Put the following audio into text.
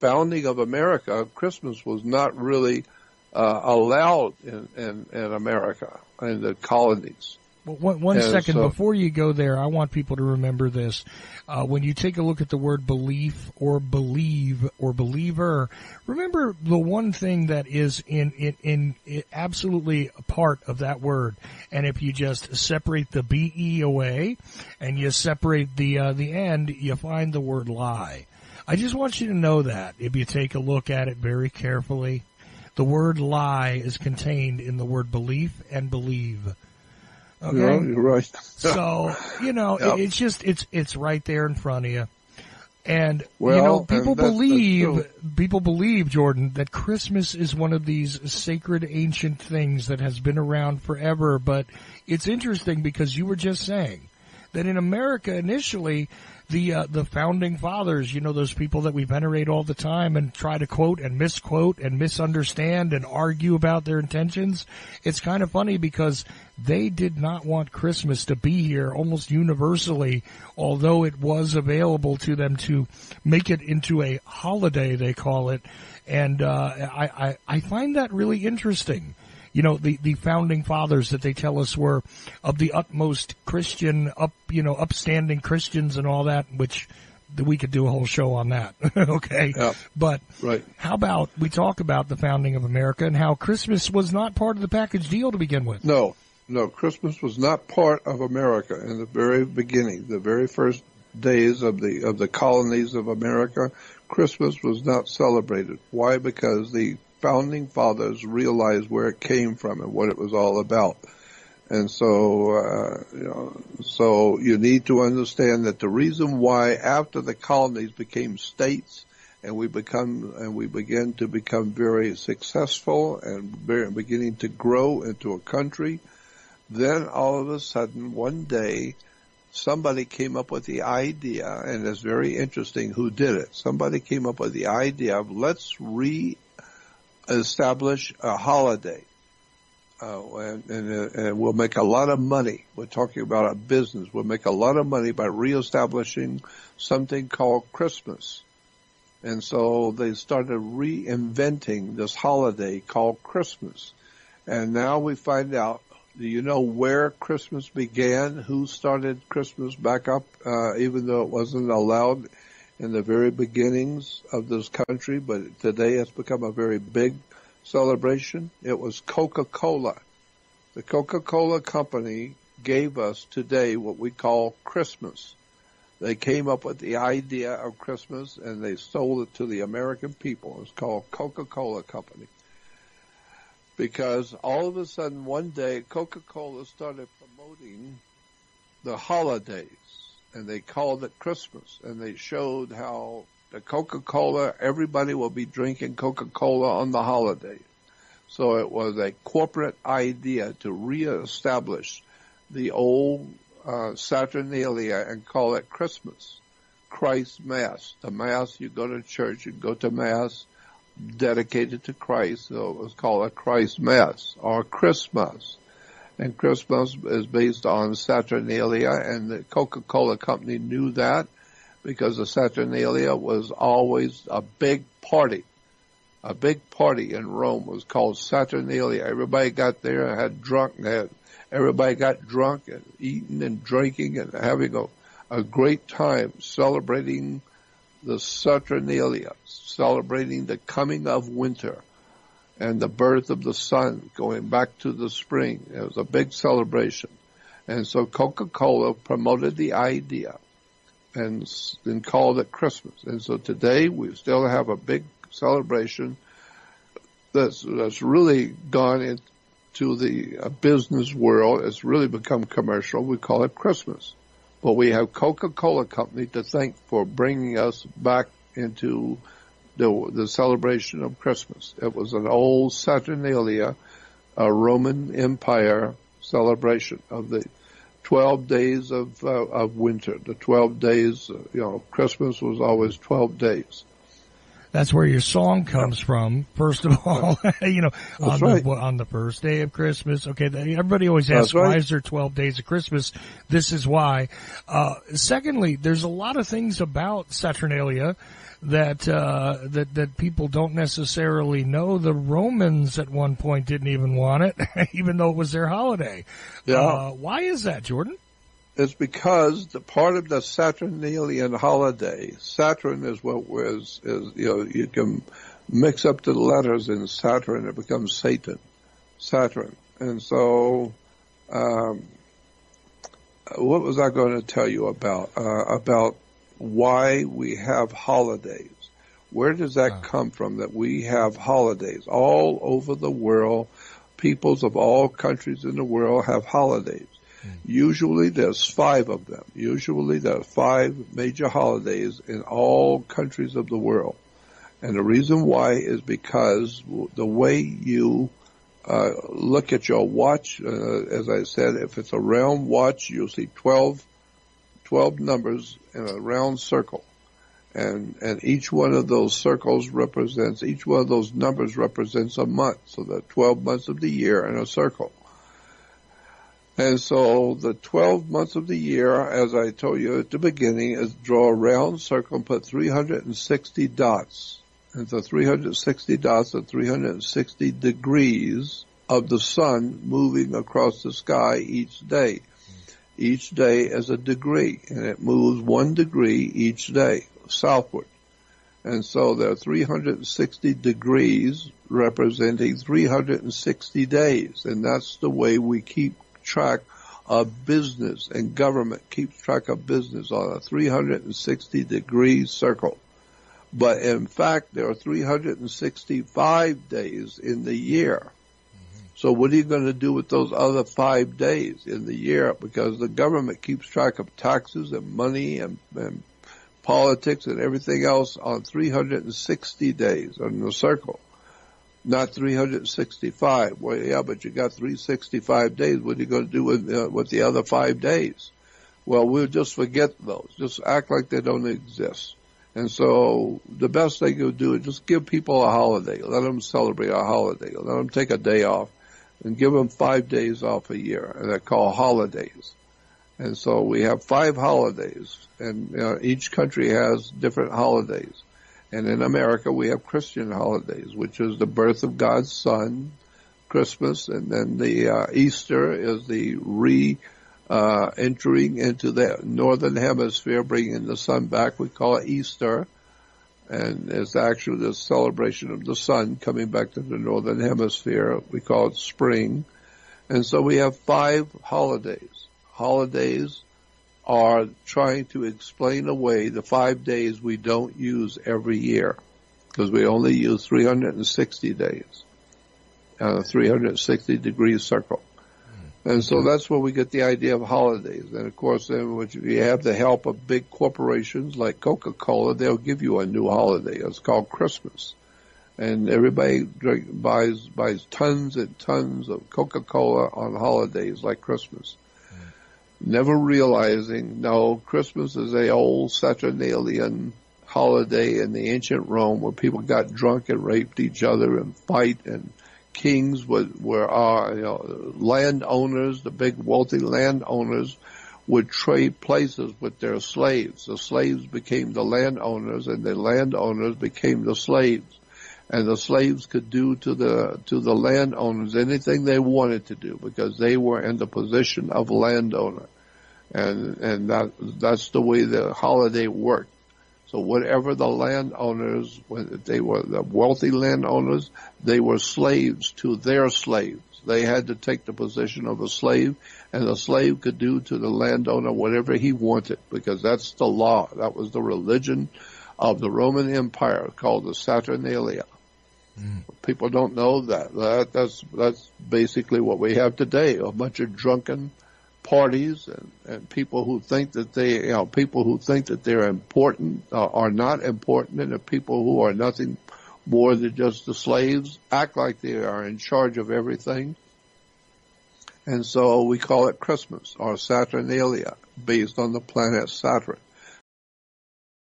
founding of America, Christmas was not really uh, allowed in, in, in America in the colonies. Well, one, one second so, before you go there, I want people to remember this. Uh, when you take a look at the word belief or believe or believer, remember the one thing that is in, in, in, in absolutely a part of that word. And if you just separate the be away and you separate the uh, the end, you find the word lie. I just want you to know that if you take a look at it very carefully, the word lie is contained in the word belief and believe. Okay, yeah, you're right. so you know, yep. it's just it's it's right there in front of you. And well, you know, people that's, believe that's people believe Jordan that Christmas is one of these sacred ancient things that has been around forever. But it's interesting because you were just saying that in America initially the uh, the founding fathers, you know, those people that we venerate all the time and try to quote and misquote and misunderstand and argue about their intentions. It's kind of funny because they did not want Christmas to be here almost universally, although it was available to them to make it into a holiday, they call it. And uh, I, I, I find that really interesting you know, the, the founding fathers that they tell us were of the utmost Christian, up, you know, upstanding Christians and all that, which we could do a whole show on that. okay. Yeah. But right. how about we talk about the founding of America and how Christmas was not part of the package deal to begin with? No, no, Christmas was not part of America in the very beginning, the very first days of the, of the colonies of America. Christmas was not celebrated. Why? Because the founding fathers realized where it came from and what it was all about. And so, uh, you know, so you need to understand that the reason why after the colonies became states and we become, and we begin to become very successful and beginning to grow into a country, then all of a sudden one day somebody came up with the idea, and it's very interesting who did it. Somebody came up with the idea of let's re establish a holiday. Uh, and, and, and, we'll make a lot of money. We're talking about a business. We'll make a lot of money by reestablishing something called Christmas. And so they started reinventing this holiday called Christmas. And now we find out, do you know where Christmas began? Who started Christmas back up, uh, even though it wasn't allowed in the very beginnings of this country, but today it's become a very big celebration. It was Coca-Cola. The Coca-Cola company gave us today what we call Christmas. They came up with the idea of Christmas and they sold it to the American people. It's called Coca-Cola Company. Because all of a sudden one day Coca-Cola started promoting the holidays and they called it Christmas and they showed how the Coca-Cola, everybody will be drinking Coca-Cola on the holiday. So it was a corporate idea to reestablish the old uh, Saturnalia and call it Christmas. Christ Mass. The Mass, you go to church, you go to Mass dedicated to Christ, so it was called a Christ Mass or Christmas and Christmas is based on Saturnalia, and the Coca-Cola company knew that because the Saturnalia was always a big party. A big party in Rome was called Saturnalia. Everybody got there and had drunk. Had, everybody got drunk and eating and drinking and having a, a great time celebrating the Saturnalia, celebrating the coming of winter and the birth of the sun going back to the spring. It was a big celebration. And so Coca-Cola promoted the idea and, and called it Christmas. And so today we still have a big celebration that's, that's really gone into the uh, business world. It's really become commercial. We call it Christmas. But we have Coca-Cola company to thank for bringing us back into the, the celebration of Christmas. It was an old Saturnalia, a Roman Empire celebration of the 12 days of, uh, of winter. The 12 days, uh, you know, Christmas was always 12 days. That's where your song comes from. First of all, you know, on right. the on the first day of Christmas. Okay, everybody always asks right. why is there twelve days of Christmas? This is why. Uh, secondly, there's a lot of things about Saturnalia that uh, that that people don't necessarily know. The Romans at one point didn't even want it, even though it was their holiday. Yeah. Uh, why is that, Jordan? It's because the part of the Saturnalian holiday, Saturn is what was is you know you can mix up the letters in Saturn, it becomes Satan, Saturn, and so. Um, what was I going to tell you about uh, about why we have holidays. Where does that uh. come from that we have holidays? All over the world, peoples of all countries in the world have holidays. Usually there's five of them. Usually there are five major holidays in all countries of the world. And the reason why is because the way you uh, look at your watch, uh, as I said, if it's a round watch, you'll see 12 12 numbers in a round circle. And, and each one of those circles represents, each one of those numbers represents a month. So the 12 months of the year in a circle. And so the 12 months of the year, as I told you at the beginning, is draw a round circle and put 360 dots. And the 360 dots are 360 degrees of the sun moving across the sky each day each day is a degree, and it moves one degree each day southward. And so there are 360 degrees representing 360 days, and that's the way we keep track of business and government keeps track of business on a 360 degree circle. But in fact, there are 365 days in the year. Mm-hmm. So what are you going to do with those other five days in the year? Because the government keeps track of taxes and money and, and politics and everything else on 360 days on the circle, not 365. Well, yeah, but you got 365 days. What are you going to do with, uh, with the other five days? Well, we'll just forget those. Just act like they don't exist. And so the best thing to do is just give people a holiday. Let them celebrate a holiday. Let them take a day off and give them five days off a year, and they're called holidays. And so we have five holidays, and you know, each country has different holidays. And in America, we have Christian holidays, which is the birth of God's Son, Christmas, and then the uh, Easter is the re uh, entering into the northern hemisphere, bringing the sun back. We call it Easter and it's actually the celebration of the sun coming back to the northern hemisphere. We call it spring. And so we have five holidays. Holidays are trying to explain away the five days we don't use every year because we only use 360 days, uh, a 360 degree circle. Hmm. And so that's where we get the idea of holidays. And of course, then if you have the help of big corporations like Coca-Cola, they'll give you a new holiday. It's called Christmas. And everybody drink, buys, buys tons and tons of Coca-Cola on holidays like Christmas. Never realizing, no, Christmas is a old Saturnalian holiday in the ancient Rome where people got drunk and raped each other and fight and kings were, were uh, you know, landowners, the big wealthy landowners would trade places with their slaves. The slaves became the landowners and the landowners became the slaves. And the slaves could do to the, to the landowners anything they wanted to do because they were in the position of landowner. And, and that, that's the way the holiday worked. So whatever the landowners, they were the wealthy landowners, they were slaves to their slaves. They had to take the position of a slave, and the slave could do to the landowner whatever he wanted, because that's the law. That was the religion of the Roman Empire called the Saturnalia. Mm. People don't know that. that. That's that's basically what we have today: a bunch of drunken parties and, and people who think that they, you know, people who think that they're important uh, are not important, and the people who are nothing more than just the slaves act like they are in charge of everything. And so we call it Christmas or Saturnalia, based on the planet Saturn.